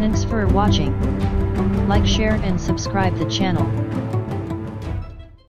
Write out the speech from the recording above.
Thanks for watching. Like share and subscribe the channel.